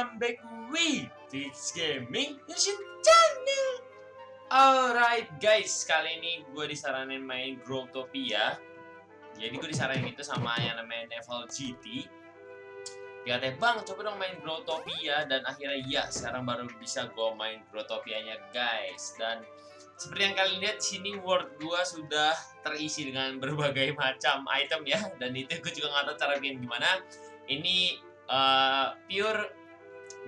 welcome back with Twitch Gaming Nation Channel. Alright guys, kali ini gue disaranin main Growtopia Jadi gue disaranin itu sama yang namanya Nevel GT Dia katanya, bang coba dong main Growtopia Dan akhirnya ya, sekarang baru bisa gue main Growtopianya guys. Dan seperti yang kalian lihat sini world gue sudah terisi dengan berbagai macam item ya. Dan itu gue juga nggak tahu cara bikin gimana. Ini uh, pure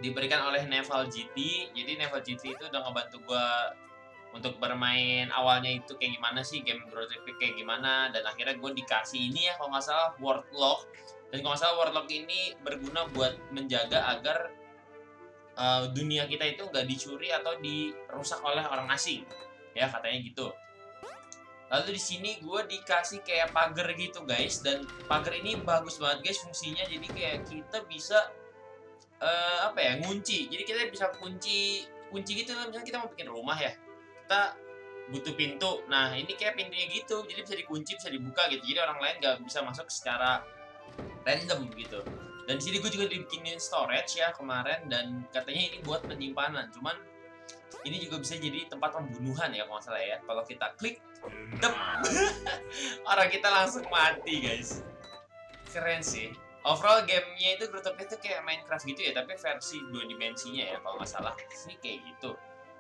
diberikan oleh Neval GT. Jadi Neval GT itu udah ngebantu gue untuk bermain awalnya itu kayak gimana sih game Growtopia kayak gimana dan akhirnya gue dikasih ini ya kalau nggak salah World Lock dan kalau nggak salah World Lock ini berguna buat menjaga agar uh, dunia kita itu nggak dicuri atau dirusak oleh orang asing. Ya katanya gitu. Lalu di sini gue dikasih kayak pagar gitu guys. Dan pagar ini bagus banget guys fungsinya. Jadi kayak kita bisa uh, apa ya ngunci. Jadi kita bisa kunci kunci gitu. Misalnya kita mau bikin rumah ya kita butuh pintu. Nah ini kayak pintunya gitu jadi bisa dikunci bisa dibuka gitu. Jadi orang lain nggak bisa masuk secara random gitu. Dan di sini gue juga dibikinin storage ya kemarin dan katanya ini buat penyimpanan. Cuman ini juga bisa jadi tempat pembunuhan ya kalau salah ya. Kalau kita klik orang kita langsung mati guys. Keren sih overall gamenya itu Grotopia itu kayak Minecraft gitu ya tapi versi dua dimensinya ya kalau nggak salah. Sih kayak gitu.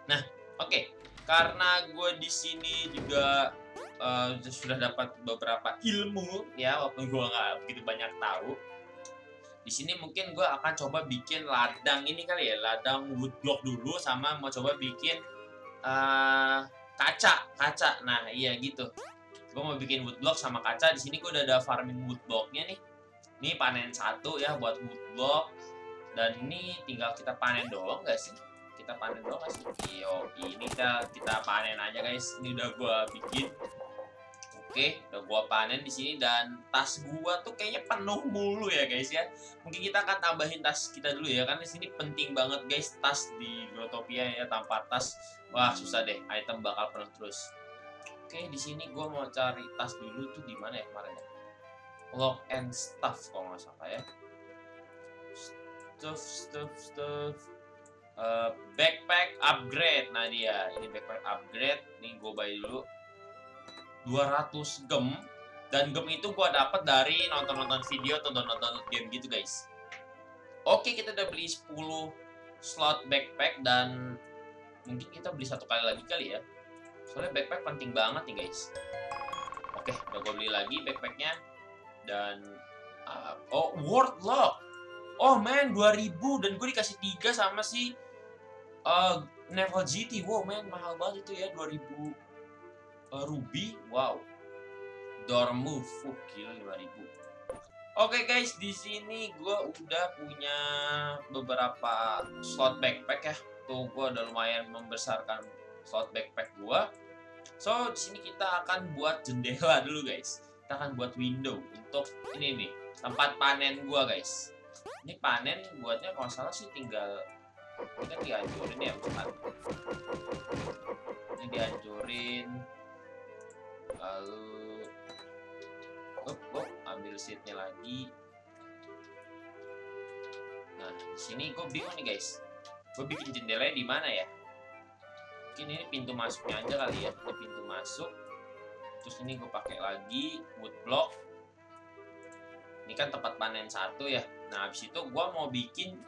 Nah oke. Okay. karena gue di sini juga uh, sudah dapat beberapa ilmu ya walaupun gue nggak begitu banyak tahu. Di sini mungkin gue akan coba bikin ladang ini kali ya ladang woodblock dulu sama mau coba bikin uh, kaca kaca. Nah iya gitu. Gue mau bikin woodblock sama kaca. Di sini gue udah ada farming woodblocknya nih ini panen satu ya buat woodblock dan ini tinggal kita panen doang gak sih kita panen doang gak sih yo ini kita kita panen aja guys ini udah gue bikin Oke, udah gua panen di sini dan tas gua tuh kayaknya penuh mulu ya guys ya. Mungkin kita akan tambahin tas kita dulu ya, kan di sini penting banget guys tas di Grotopia ya. Tanpa tas, wah susah deh, item bakal penuh terus. Oke, di sini gua mau cari tas dulu tuh di mana ya kemarin ya? Lock and stuff kalau nggak salah ya. Stuff, stuff, stuff. Uh, backpack upgrade, nah dia ini backpack upgrade. Nih gue buy dulu 200 gem dan gem itu gua dapat dari nonton-nonton video atau nonton-nonton game gitu guys. Oke, kita udah beli 10 slot backpack dan mungkin kita beli satu kali lagi kali ya. Soalnya backpack penting banget nih guys. Oke, udah gue beli lagi backpacknya dan uh, oh world lock. Oh man, 2000 dan gue dikasih 3 sama si uh, Nevel GT. Wow man, mahal banget itu ya 2000 uh, Ruby, wow. Door move, uh, gila 5000. Oke okay guys, di sini gue udah punya beberapa slot backpack ya. Tuh gue udah lumayan membesarkan slot backpack gue. So di sini kita akan buat jendela dulu guys. Kita akan buat window untuk ini nih tempat panen gue guys. Ini panen buatnya kalau salah sih tinggal kita dihancurin ya bentar. Ini dihancurin lalu oh, oh ambil seatnya lagi nah di sini gue bingung nih guys gue bikin jendelanya di mana ya mungkin ini pintu masuknya aja kali ya ini pintu masuk terus ini gue pakai lagi wood block. Ini kan tempat panen satu ya. Nah habis itu gue mau bikin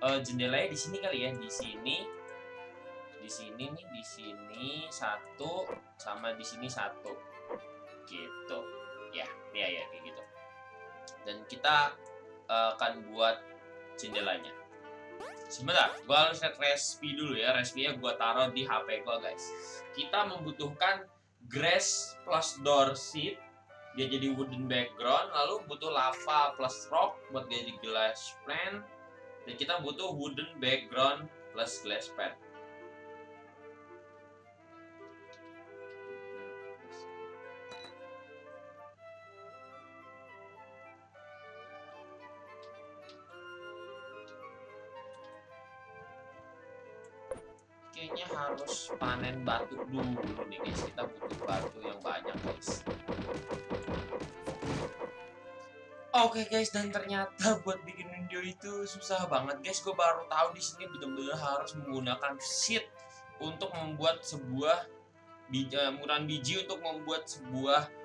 uh, jendelanya di sini kali ya. Di sini di sini nih di sini satu sama di sini satu. Gitu. Ya ya ya kayak gitu. Dan kita uh, akan buat jendelanya. Sebentar gua harus set recipe dulu ya. Recipe nya gua taruh di HP gua guys. Kita membutuhkan grass plus door seat dia jadi wooden background lalu butuh lava plus rock buat jadi glass pan. Dan kita butuh wooden background plus glass pan harus panen batu dulu nih guys kita butuh batu yang banyak guys Oke okay guys dan ternyata buat bikin video itu susah banget guys. Gue baru tahu di sini benar-benar harus menggunakan seed untuk membuat sebuah biji, uh, murah biji untuk membuat sebuah eh,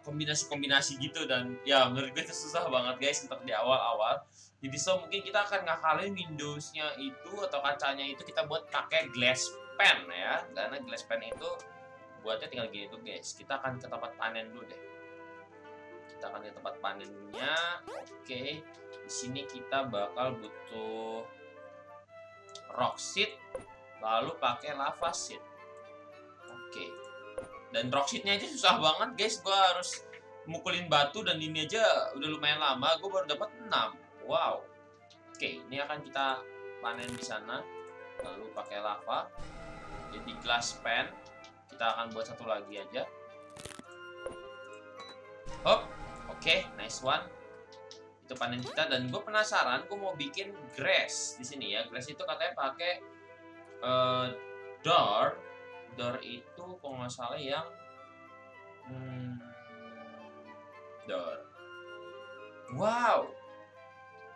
kombinasi-kombinasi uh, gitu dan ya menurut gue itu susah banget guys untuk di awal-awal. Jadi so mungkin kita akan ngakalin Windowsnya itu atau kacanya itu kita buat pakai glass pen ya. Karena glass pen itu buatnya tinggal gini tuh guys. Kita akan ke tempat panen dulu deh. Kita akan ke tempat panennya. Oke. Di sini kita bakal butuh rock seed lalu pakai lava seed oke dan seednya aja susah banget guys. Gua harus mukulin batu dan ini aja udah lumayan lama. Gue baru dapat 6 wow. Oke ini akan kita panen di sana. Lalu pakai lava. Jadi glass pan. Kita akan buat satu lagi aja. Hop. Oke, okay, nice one. Itu panen kita. Dan gue penasaran, gue mau bikin grass di sini ya. Grass itu katanya pakai uh, door. Door itu kalau nggak salah yang hmm, door. Wow,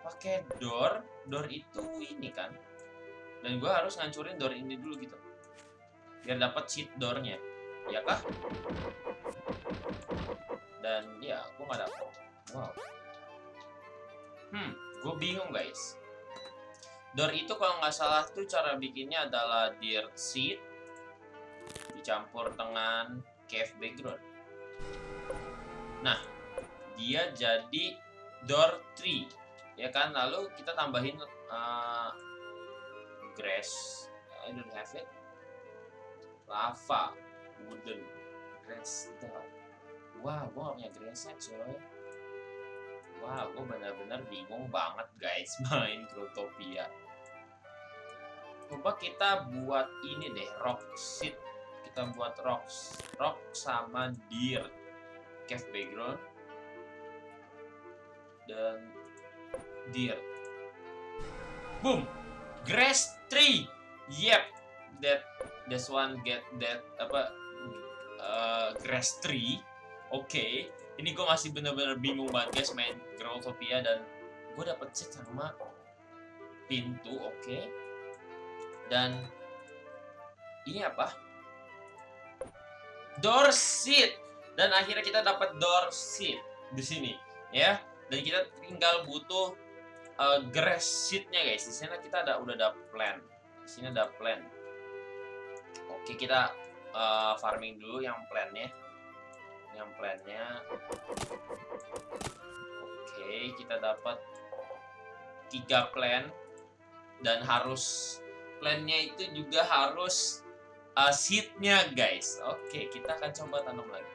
pakai door. Door itu ini kan. Dan gue harus ngancurin door ini dulu gitu, biar dapat sheet doornya, ya kah? dan ya gue nggak dapet wow hmm gue bingung guys door itu kalau nggak salah tuh cara bikinnya adalah dirt seed dicampur dengan cave background nah dia jadi door tree ya kan? Lalu kita tambahin uh, grass I don't have it lava wooden grass door wah gue gak punya grandstand coy. Wah gue benar-benar bingung banget guys main Growtopia coba kita buat ini deh rock seat kita buat rock rock sama deer. Cave background. Dan deer. Boom. Grass tree. Yep. That this one get that apa uh, grass tree. Oke. Okay. ini gue masih bener-bener bingung banget guys main Growtopia dan gue dapet set sama pintu oke. Okay. dan ini apa door seat dan akhirnya kita dapat door seat di sini ya. Dan kita tinggal butuh uh, grass seatnya guys. Di sana kita ada udah ada plan di sini ada plan oke kita uh, farming dulu yang plannya yang plannya oke kita dapat tiga plan dan harus plannya itu juga harus uh, seatnya guys oke kita akan coba tanam lagi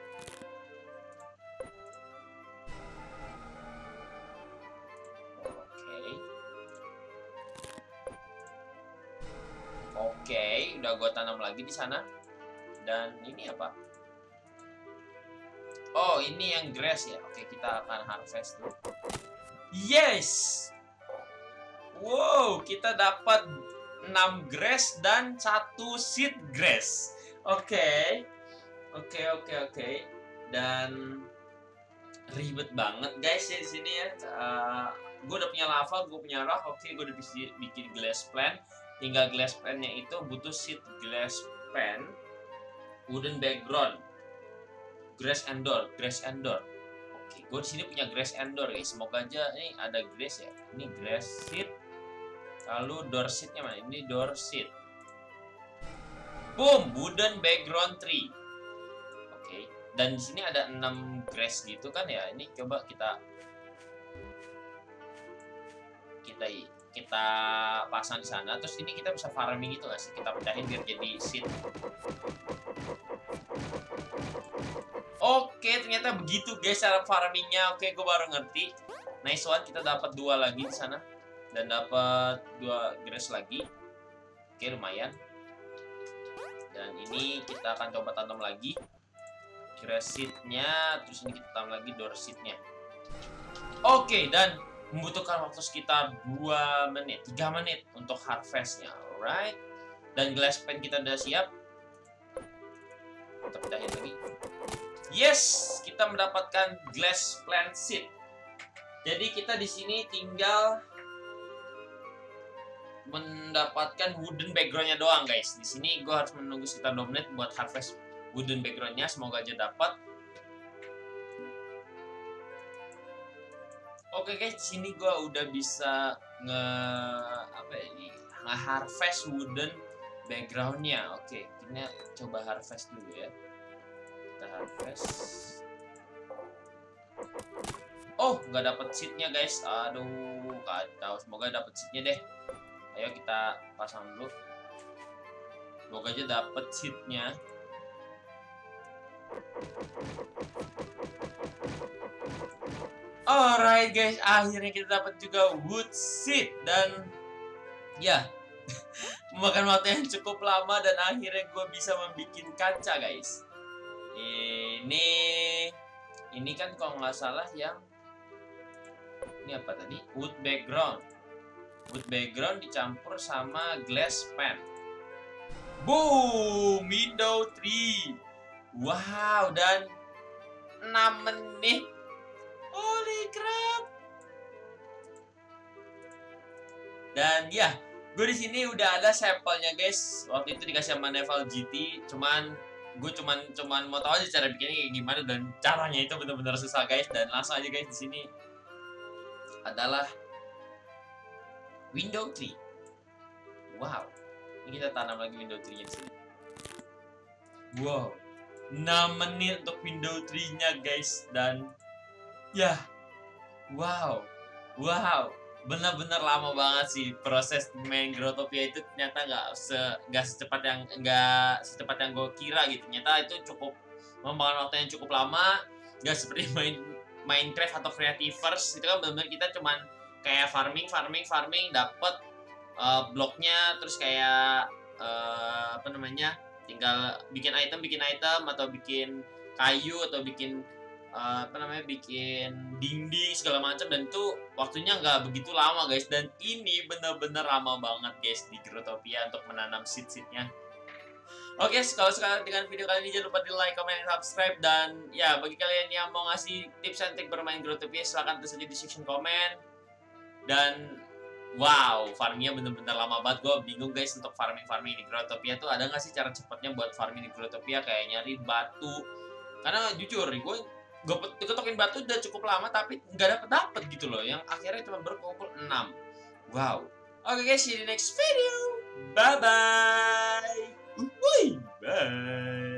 oke oke udah gue tanam lagi di sana dan ini apa Oh, ini yang grass ya. Oke, kita akan harvest dulu. Yes! Wow, kita dapat 6 grass dan satu seed grass. Oke. Oke, oke, oke. Dan ribet banget guys ya di sini ya. Uh, eh, gue udah punya lava, gue punya rock. Oke, gue udah bisa bikin glass pan. Tinggal glass pannya itu butuh seed glass pan, wooden background grass and door grass and door oke gue di sini punya grass and door guys semoga aja ini ada grass ya ini grass seat lalu door seatnya mana? Ini door seat. Boom wooden background tree. Oke dan di sini ada 6 grass gitu kan ya? Ini coba kita kita kita pasang di sana. Terus ini kita bisa farming itu nggak sih? Kita pecahin biar jadi seat. Oke, ternyata begitu guys cara farmingnya. Oke, gue baru ngerti. Nice one, kita dapat dua lagi di sana dan dapat dua grass lagi. Oke, lumayan. Dan ini kita akan coba tanam lagi grass seednya, terus ini kita tanam lagi door seednya. Oke, dan membutuhkan waktu sekitar 2 menit, 3 menit untuk harvestnya, alright? Dan glass pan kita udah siap. Kita pecahin lagi. Yes, kita mendapatkan glass plant seed. Jadi kita di sini tinggal mendapatkan wooden backgroundnya doang guys. Di sini gue harus menunggu sekitar 2 menit buat harvest wooden backgroundnya. Semoga aja dapat. Oke guys, di sini gue udah bisa nge apa ya ini nge harvest wooden backgroundnya. Oke, kita coba harvest dulu ya. Kita harvest. Oh, nggak dapet seatnya guys. Aduh, kacau. Semoga dapet seatnya deh. Ayo kita pasang dulu. Semoga aja dapet seatnya. Alright guys, akhirnya kita dapat juga wood seat dan ya memakan waktu yang cukup lama dan akhirnya gue bisa membuat kaca guys. Ini ini kan kalau nggak salah yang ini apa tadi wood background wood background dicampur sama glass pan. Boom window 3 wow dan 6 menit. Holy crap. Dan ya gue di sini udah ada sampelnya guys. Waktu itu dikasih sama Neval GT cuman gue cuman cuman mau tahu aja cara bikinnya kayak gimana dan caranya itu benar-benar susah guys. Dan langsung aja guys di sini adalah window tree. Wow, ini kita tanam lagi window tree-nya sini. Wow, 6 menit untuk window tree-nya guys. Dan ya, wow, wow, benar-benar lama banget sih proses main Growtopia itu. Ternyata nggak se nggak secepat yang nggak secepat yang gue kira gitu. Ternyata itu cukup memakan waktu yang cukup lama. Nggak seperti main Minecraft atau Creativers itu kan benar-benar kita cuman kayak farming farming farming dapat uh, bloknya terus kayak uh, apa namanya tinggal bikin item bikin item atau bikin kayu atau bikin uh, apa namanya bikin dinding segala macam dan itu waktunya nggak begitu lama guys. Dan ini bener-bener lama banget guys di Grotopia untuk menanam seed-seednya. Oke, okay, kalau suka dengan video kali ini jangan lupa di like, comment, dan subscribe. Dan ya bagi kalian yang mau ngasih tips dan trik bermain Growtopia silahkan tulis aja di section komen dan wow farmingnya bener-bener lama banget. Gue bingung guys untuk farming farming di Grotopia tuh ada nggak sih cara cepatnya buat farming di Grotopia kayak nyari batu. Karena jujur nih gue gue ketokin batu udah cukup lama tapi nggak dapet dapet gitu loh. Yang akhirnya cuma berkumpul 6 wow. Oke okay, guys see you in the next video. Bye bye bye, bye.